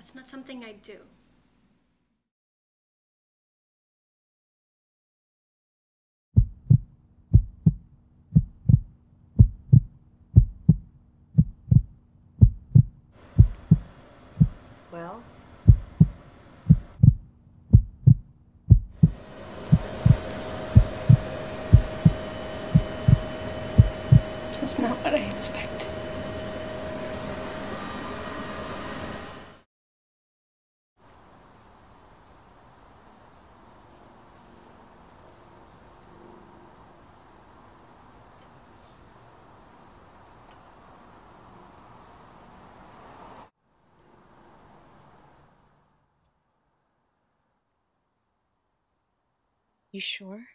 That's not something I do. Well, That's not what I expected. You sure?